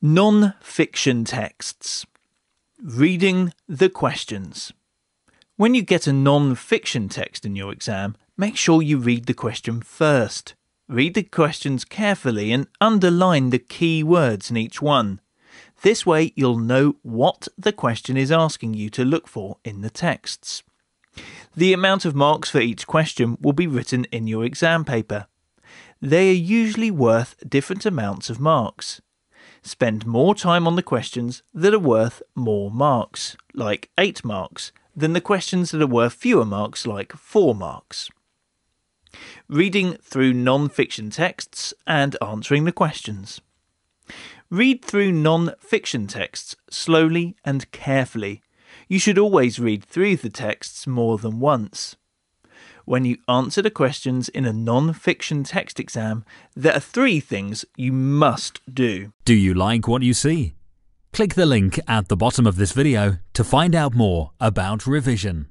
Non fiction texts. Reading the questions. When you get a non fiction text in your exam, make sure you read the question first. Read the questions carefully and underline the key words in each one. This way, you'll know what the question is asking you to look for in the texts. The amount of marks for each question will be written in your exam paper. They are usually worth different amounts of marks. Spend more time on the questions that are worth more marks, like 8 marks, than the questions that are worth fewer marks, like 4 marks. Reading through non fiction texts and answering the questions. Read through non fiction texts slowly and carefully. You should always read through the texts more than once. When you answer the questions in a non fiction text exam, there are three things you must do. Do you like what you see? Click the link at the bottom of this video to find out more about revision.